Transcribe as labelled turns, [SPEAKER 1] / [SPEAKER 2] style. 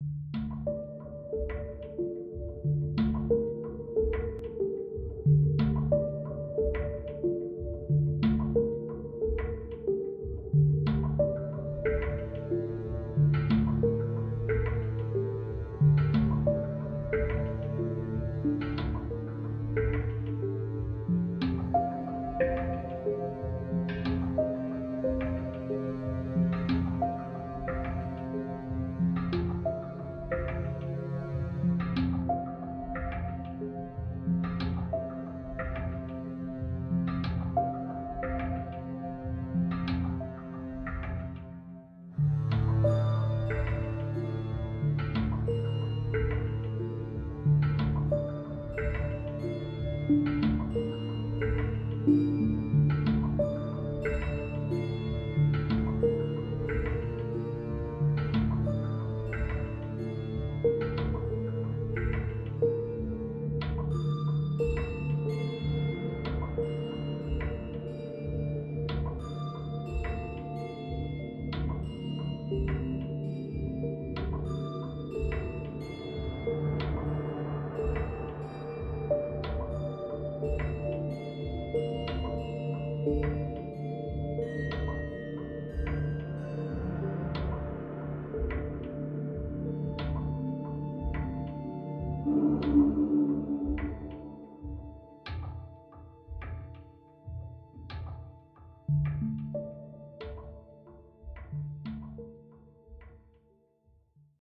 [SPEAKER 1] you